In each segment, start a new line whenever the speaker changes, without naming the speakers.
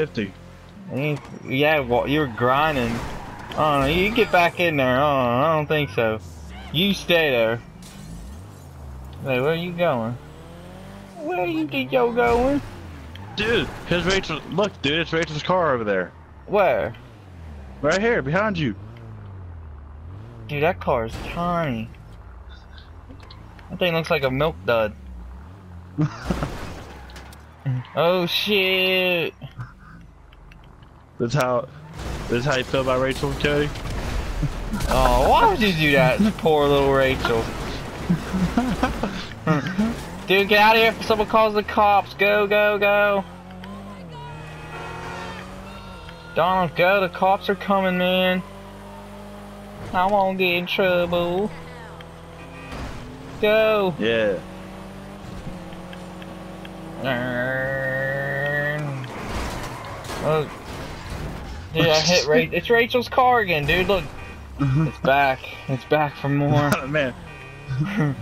50.
Yeah, well, you're grinding. Oh, you get back in there. Oh, I don't think so. You stay there. Hey, where are you going? Where you think you're going?
Dude, here's Rachel. Look, dude, it's Rachel's car over there.
Where?
Right here, behind you.
Dude, that car is tiny. That thing looks like a milk dud. oh shit!
That's how. That's how you feel about Rachel, and Cody.
Oh, why would you do that, poor little Rachel? Dude, get out of here! Someone calls the cops. Go, go, go! Donald, go! The cops are coming, man. I won't get in trouble. Go!
Yeah.
Look. Dude, I hit Ra It's Rachel's car again, dude. Look. Mm-hmm. It's back. It's back for more.
Oh, man.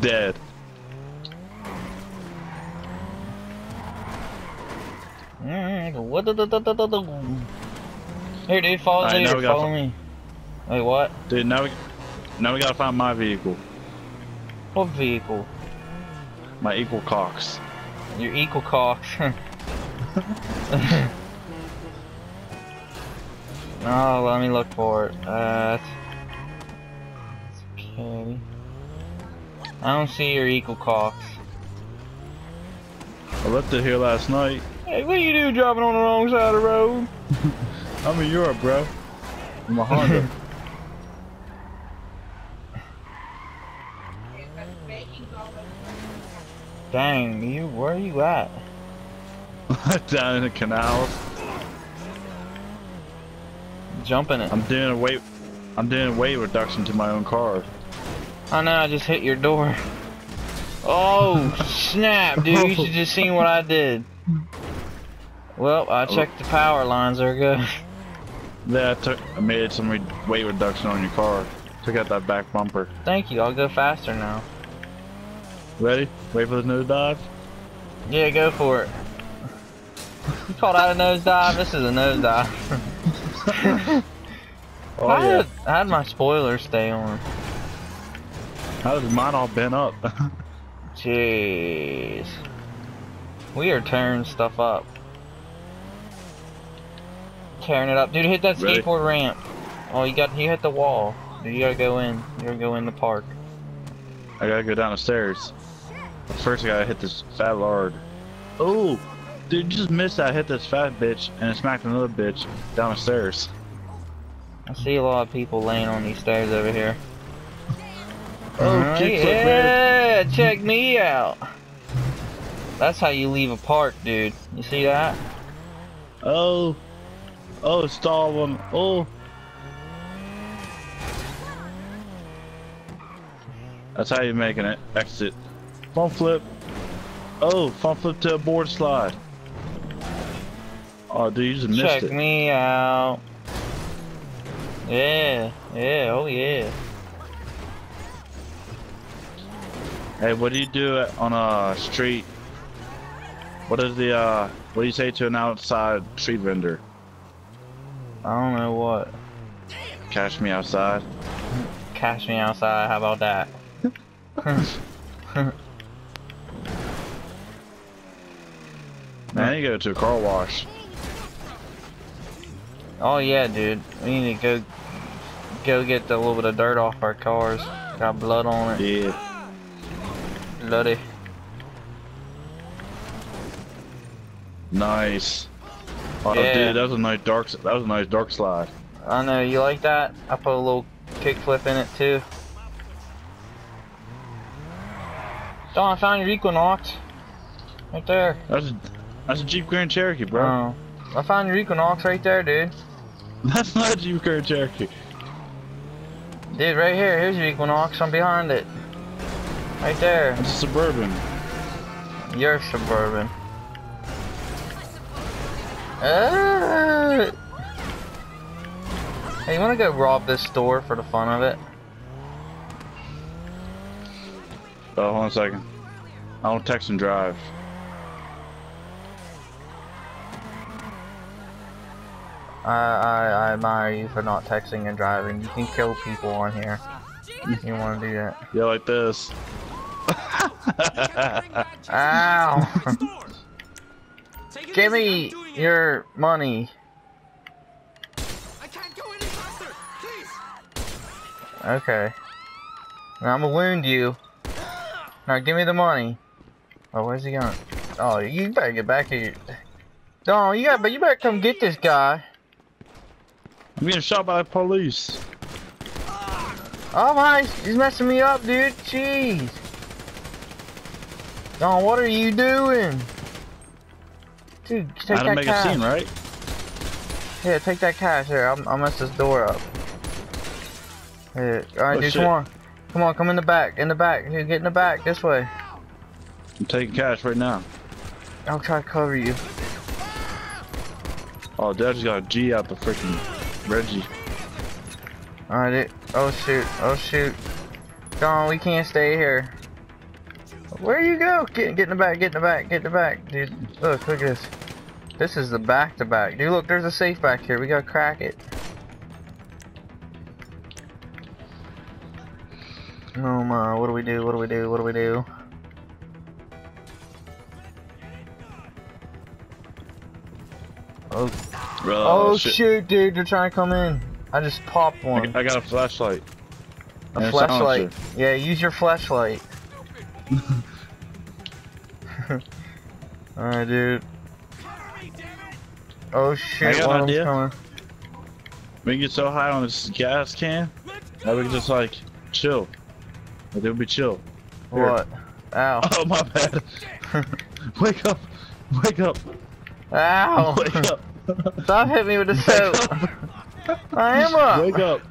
Dead.
What the Here, dude, follow
Alright,
me.
now we gotta
Follow me. Wait, what?
Dude, now we, now we gotta find my vehicle.
What vehicle?
My Equinox.
Your Equinox. oh, let me look for it. Uh, okay. I don't see your Equinox.
I left it here last night.
Hey, what do you do driving on the wrong side of the road?
I'm in Europe, bro. I'm a Honda.
Dang, you, where are you at?
Down in the canals.
Jumping it.
I'm doing a weight. I'm doing a weight reduction to my own car.
I know, I just hit your door. Oh, snap, dude. You should just seen what I did. Well, I oh. checked the power lines. They're good.
Yeah, I took. I made some re weight reduction on your car. Took out that back bumper.
Thank you. I'll go faster now.
Ready? Wait for the nose dive.
Yeah, go for it. You called out a nosedive? This is a nose dive.
Oh
how,
yeah.
did, how did my spoilers stay on?
How does mine all bent up?
Jeez. We are tearing stuff up. Tearing it up. Dude, hit that
Ready?
skateboard ramp. Oh, you got you hit the wall. Dude, you gotta go in. You gotta go in the park.
I gotta go down the stairs. First, I gotta hit this fat lard. Oh, dude, just missed. that. I hit this fat bitch and it smacked another bitch down the stairs.
I see a lot of people laying on these stairs over here.
Oh, man.
yeah, check me out. That's how you leave a park, dude. You see that?
Oh, oh, stall one. Oh. That's how you're making it. Exit. Front flip. Oh, front flip to a board slide. Oh, dude, you just missed
Check
it.
me out. Yeah, yeah, oh yeah.
Hey, what do you do on a street? What is the uh? What do you say to an outside street vendor?
I don't know what.
Cash me outside.
Cash me outside, how about that?
Man, you go to a car wash.
Oh yeah, dude. We need to go go get the little bit of dirt off our cars. Got blood on it.
Yeah.
Bloody.
Nice. Oh,
Yeah.
dude, that was a nice dark. That was a nice dark slide.
I know, you like that? I put a little kickflip in it too. Don, I found your Equinox. Right there.
That's a, that's a Jeep Grand Cherokee, bro.
Oh. I found your Equinox right there, dude.
That's not a Jeep Grand Cherokee.
Dude, right here. Here's your Equinox. I'm behind it. Right there.
It's a Suburban.
You're suburban. Uh, hey, you wanna go rob this store for the fun of it?
Oh, hold on a second. I don't text and drive.
I, I, I admire you for not texting and driving. You can kill people on here. If you want to do that.
Yeah, like this.
Ow! Give me your money. Okay. Now I'm gonna wound you. Now give me the money. Oh, where's he going? Oh, you better get back here. No, you got, but you better come get this guy.
I'm getting shot by the police.
Oh my, he's messing me up, dude. Jeez. Don, what are you doing? Dude, take
How to
that
make
cash.
a scene, right?
Here, take that cash. Here, I'll, I'll mess this door up. Here, alright,
Oh,
dude,
shit.
come on. Come on, come in the back. In the back. Here, get in the back. This way.
I'm taking cash right now.
I'll try to cover you.
Oh, Dad just got a G out the freaking Reggie.
Alright, dude. Oh shoot. Oh shoot. Don, we can't stay here. Where you go? Get, get in the back. Get in the back. Get in the back, dude. Look, look at this. This is the back to back. Dude, look, there's a safe back here. We gotta crack it. Oh my, what do we do? What do we do? What do we do? Oh,
Oh,
oh shoot. dude, they're trying to come in. I just popped one.
I got a flashlight.
A
and
flashlight.
silencer.
Yeah, use your flashlight. Alright, dude. Oh shit,
I got
one
an
of them's
idea.
coming.
We can get so high on this gas can that we can just like chill. Like, it would be chill. Here.
What? Ow.
Oh my bad. Wake up! Wake up!
Ow!
Wake up!
Stop hitting me with the soap. I am up.
Wake up!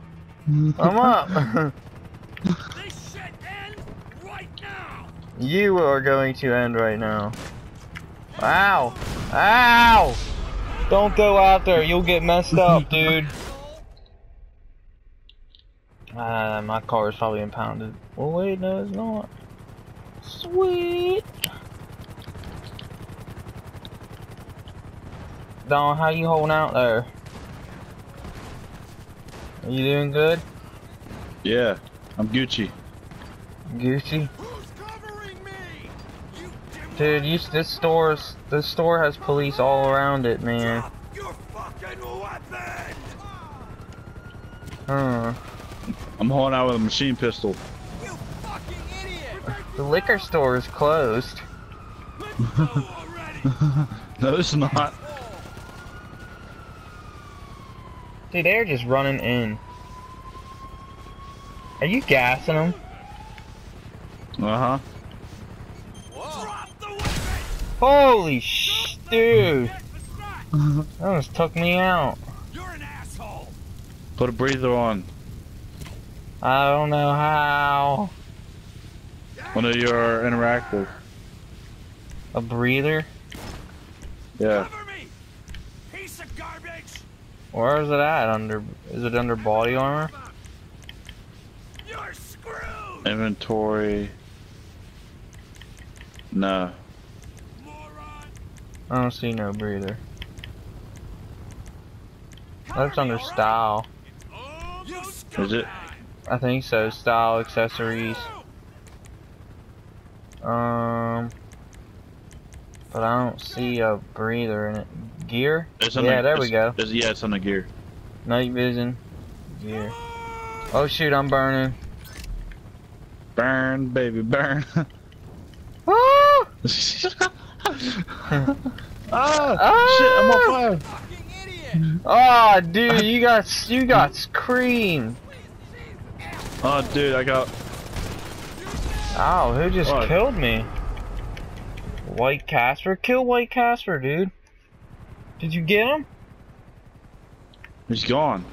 I'm up. This shit ends right now. You are going to end right now. Ow! Ow! Don't go out there. You'll get messed up, dude. Ah, my car is probably impounded. Well, wait, no, it's not. Sweet. Don, how you holding out there? Are you doing good,
Yeah, I'm Gucci.
Gucci? Dude, you, this store's this store has police all around it, man. Huh.
I'm holding out with a machine pistol.
The liquor store is closed.
No, it's not.
Dude, they're just running in. Are you gassing them?
Uh huh.
Holy sh, dude. That almost took me out.
Put a breather on.
I don't know how.
When you're interactive.
A breather?
Yeah.
Where is it at? Under? Is it under body armor?
Inventory. No.
I don't see no breather. That's under style.
Is it?
I think so. Style accessories. Um, but I don't see a breather in it. Gear? Yeah, there we go.
Yeah, it's on the gear.
Night vision. Gear. Oh shoot, I'm burning.
Burn, baby, burn.
Ah!
ah, shit, I'm on fire.
Oh, dude, you got you got screamed.
Oh, dude, I got.
Oh, who just
What?
killed me? White Casper? Kill White Casper, dude. Did you get him?
He's gone.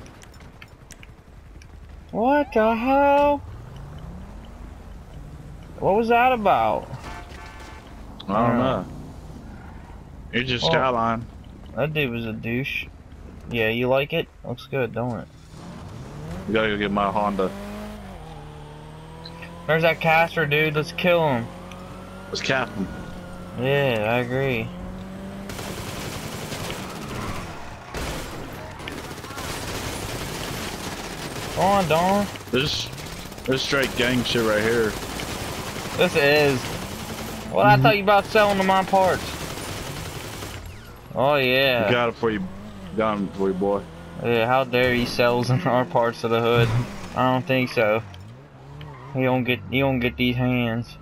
What the hell? What was that about?
I don't
Uh.
know. Here's your
Well-
skyline.
That dude was a douche. Yeah, you like it? Looks good, don't it?
We gotta go get my Honda.
There's that Casper, dude. Let's kill him.
Let's cap him.
Yeah, I agree. Go on, Dawn.
This, this straight gang shit right here.
This is. Well, I mm-hmm. thought you about selling to my parts. Oh yeah.
Got it for you. Got him for you, boy.
Yeah, how dare he sells in our parts of the hood? I don't think so. He don't get he don't get these hands.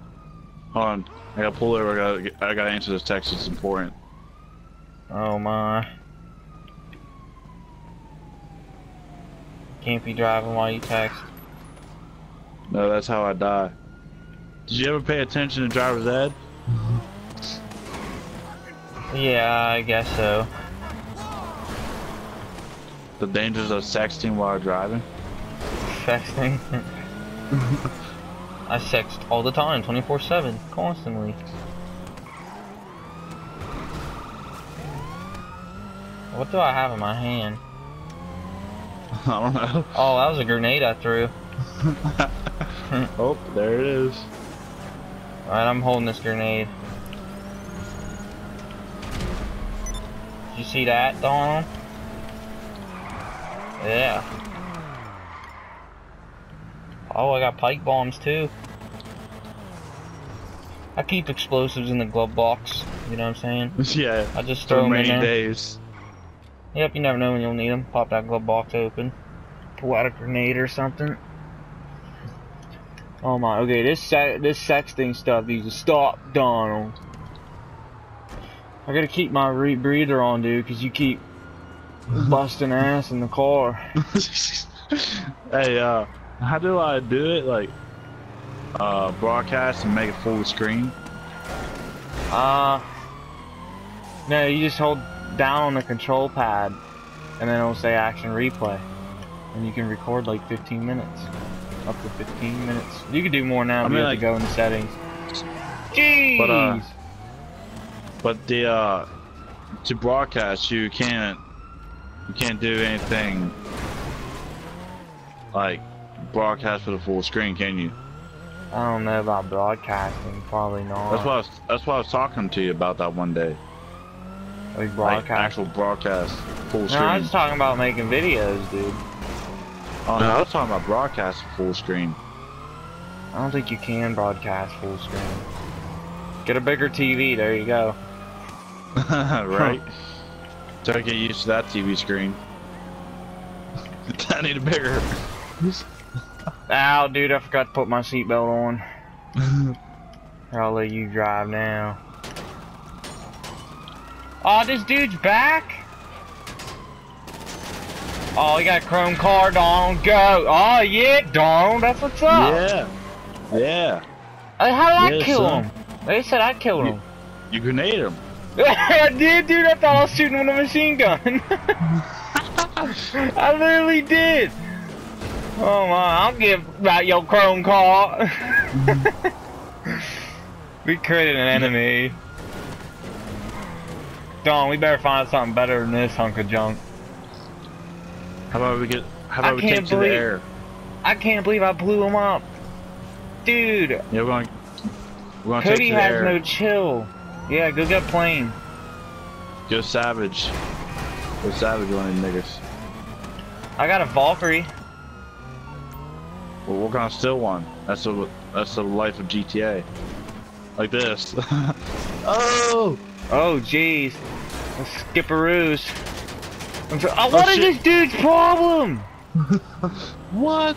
Hold on. I gotta pull over. I gotta, get- I gotta answer this text. It's important.
Oh my. Can't be driving while you text.
No, that's how I die. Did you ever pay attention to driver's ed?
Yeah, I guess so.
The dangers of sexting while driving?
Sexting. I sext all the time, 24-7, constantly. What do I have in my hand?
I don't know.
Oh, that was a grenade I threw.
oh, there it is.
Alright, I'm holding this grenade. Did you see that, Donald? Yeah. Oh, I got pipe bombs too. I keep explosives in the glove box. You know what I'm saying?
yeah.
I just throw them in there.
days.
Yep, you never know when you'll need them. Pop that glove box open. Pull out a grenade or something. Oh my, okay, this this sexting stuff needs to stop, Donald. I gotta keep my rebreather on, dude, because you keep busting ass in the car.
hey, uh, how do I do it? Like, uh, broadcast and make it full screen?
Uh, no, you just hold down on the control pad, and then it'll say action replay. And you can record like 15 minutes. Up to 15 minutes. You can do more now,
I mean,
you have
like-
to go in the settings. Jeez!
But, uh, But the, uh, to broadcast, you can't, you can't do anything like broadcast for the full screen, can you?
I don't know about broadcasting. Probably not.
That's why I was, that's why I was talking to you about that one day.
Like
Like
broadcast.
actual broadcast full screen.
no,
screen.
I was talking about making videos, dude.
oh no, I was talking about broadcast full screen.
I don't think you can broadcast full screen. Get a bigger TV. There you go.
right? So I get used to that TV screen. I need a bigger.
Ow, dude! I forgot to put my seatbelt on. I'll let you drive now. Oh, this dude's back? Oh, he got a chrome car, Donald. Go. Oh, yeah, Donald. That's what's up.
yeah. Yeah.
Hey, how did I kill
son.
him? They said I killed him.
You grenade him.
I did, dude. I thought I was shooting with a machine gun. I literally did. Oh my! I'll give about your chrome car. we created an enemy. Don, we better find something better than this hunk of junk.
How about we get? How
I
about we take
can't
to the air?
I can't believe I blew him up, dude.
Yeah, we're going. We're going
Cody has
air.
no chill. Yeah, go get a plane.
Go savage. Go savage on these niggas.
I got a Valkyrie.
Well, we're gonna steal one. That's the that's the life of GTA. Like this. oh.
Oh, jeez. The skipperoos. I'm so- uh, oh, what is
shit.
this dude's problem?
What?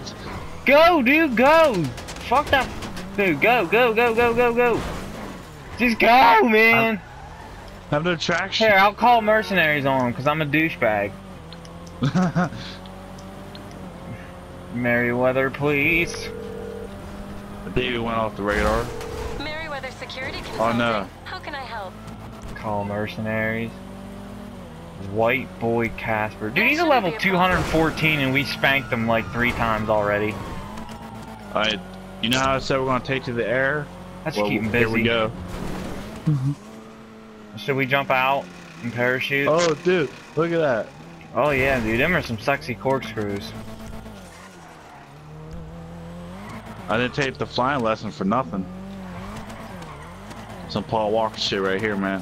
Go, dude, go! Fuck that dude. Go, go, go, go, go, go. Just go, man.
i have no traction.
Here, I'll call mercenaries on him because I'm a douchebag. Merryweather, please.
David went off the radar.
Merryweather Security
Oh,
Consulting.
no.
How can I help?
Call mercenaries. White boy Casper. Dude, he's a level 214 and we spanked him like three times already.
Alright, you know how I said we're gonna take to the air?
Let's
Well,
keep him busy.
here we go. Mm-hmm.
Should we jump out and parachute?
Oh, dude, look at that.
Oh yeah, dude, them are some sexy corkscrews.
I didn't take the flying lesson for nothing. Some Paul Walker shit right here, man.